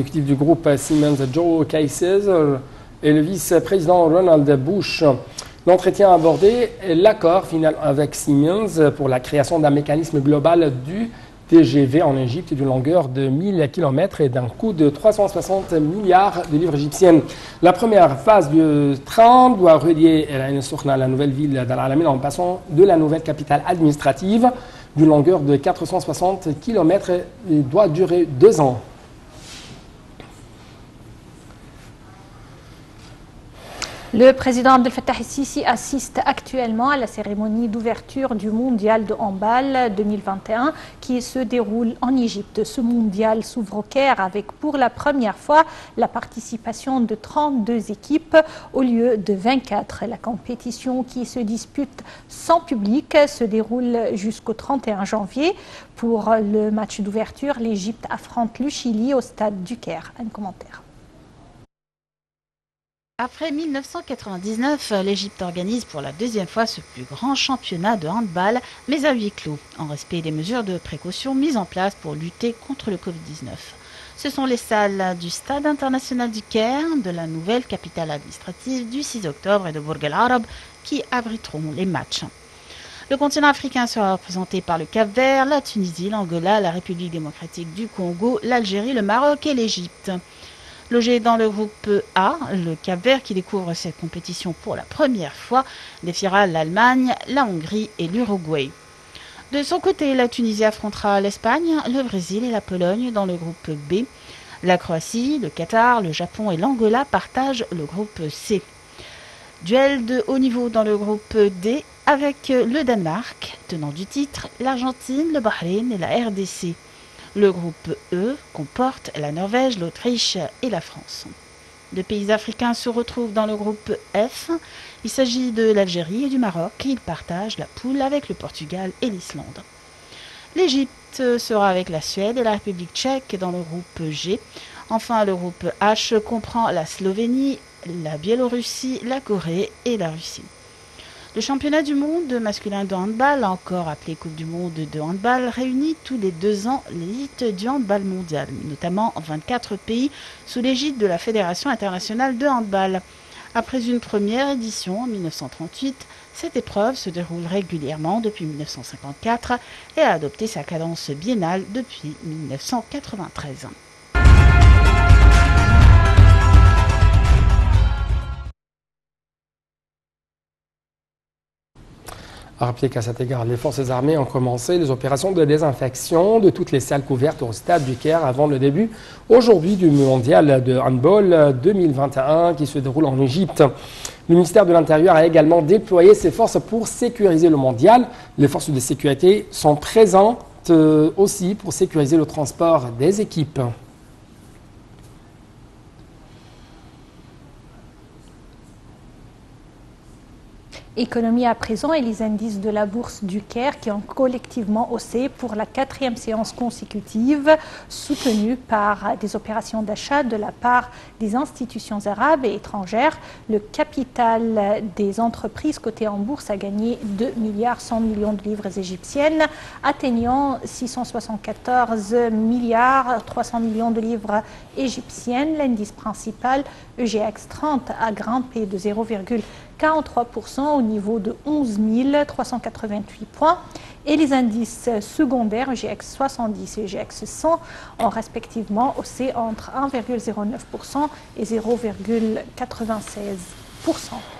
L'exécutif du groupe Siemens, Joe Kaiser, et le vice-président Ronald Bush. L'entretien abordé l'accord final avec Siemens pour la création d'un mécanisme global du TGV en Égypte d'une longueur de 1000 km et d'un coût de 360 milliards de livres égyptiennes. La première phase du train doit relier à la nouvelle ville d'Al-Alamin en passant de la nouvelle capitale administrative d'une longueur de 460 km et doit durer deux ans. Le président Abdel Fattah Sisi assiste actuellement à la cérémonie d'ouverture du mondial de handball 2021 qui se déroule en Égypte. Ce mondial s'ouvre au Caire avec pour la première fois la participation de 32 équipes au lieu de 24. La compétition qui se dispute sans public se déroule jusqu'au 31 janvier. Pour le match d'ouverture, l'Égypte affronte le Chili au stade du Caire. Un commentaire. Après 1999, l'Égypte organise pour la deuxième fois ce plus grand championnat de handball, mais à huis clos, en respect des mesures de précaution mises en place pour lutter contre le Covid-19. Ce sont les salles du Stade international du Caire, de la nouvelle capitale administrative du 6 octobre et de Bourg el Arab qui abriteront les matchs. Le continent africain sera représenté par le Cap-Vert, la Tunisie, l'Angola, la République démocratique du Congo, l'Algérie, le Maroc et l'Égypte. Logé dans le groupe A, le Cap Vert qui découvre cette compétition pour la première fois défiera l'Allemagne, la Hongrie et l'Uruguay. De son côté, la Tunisie affrontera l'Espagne, le Brésil et la Pologne dans le groupe B. La Croatie, le Qatar, le Japon et l'Angola partagent le groupe C. Duel de haut niveau dans le groupe D avec le Danemark, tenant du titre, l'Argentine, le Bahreïn et la RDC. Le groupe E comporte la Norvège, l'Autriche et la France. Deux pays africains se retrouvent dans le groupe F. Il s'agit de l'Algérie et du Maroc. Ils partagent la poule avec le Portugal et l'Islande. L'Égypte sera avec la Suède et la République tchèque dans le groupe G. Enfin, le groupe H comprend la Slovénie, la Biélorussie, la Corée et la Russie. Le championnat du monde masculin de handball, encore appelé Coupe du monde de handball, réunit tous les deux ans l'élite du handball mondial, notamment 24 pays sous l'égide de la Fédération internationale de handball. Après une première édition en 1938, cette épreuve se déroule régulièrement depuis 1954 et a adopté sa cadence biennale depuis 1993. Rappelez qu'à cet égard, les forces armées ont commencé les opérations de désinfection de toutes les salles couvertes au stade du Caire avant le début aujourd'hui du mondial de handball 2021 qui se déroule en Égypte. Le ministère de l'Intérieur a également déployé ses forces pour sécuriser le mondial. Les forces de sécurité sont présentes euh, aussi pour sécuriser le transport des équipes. Économie à présent et les indices de la bourse du Caire qui ont collectivement haussé pour la quatrième séance consécutive, soutenue par des opérations d'achat de la part des institutions arabes et étrangères. Le capital des entreprises cotées en bourse a gagné 2 milliards 100 millions de livres égyptiennes, atteignant 674 milliards 300 millions de livres égyptiennes. L'indice principal EGX 30 a grimpé de 0,4 43% au niveau de 11 388 points. Et les indices secondaires GX 70 et GX 100 ont respectivement haussé entre 1,09% et 0,96%.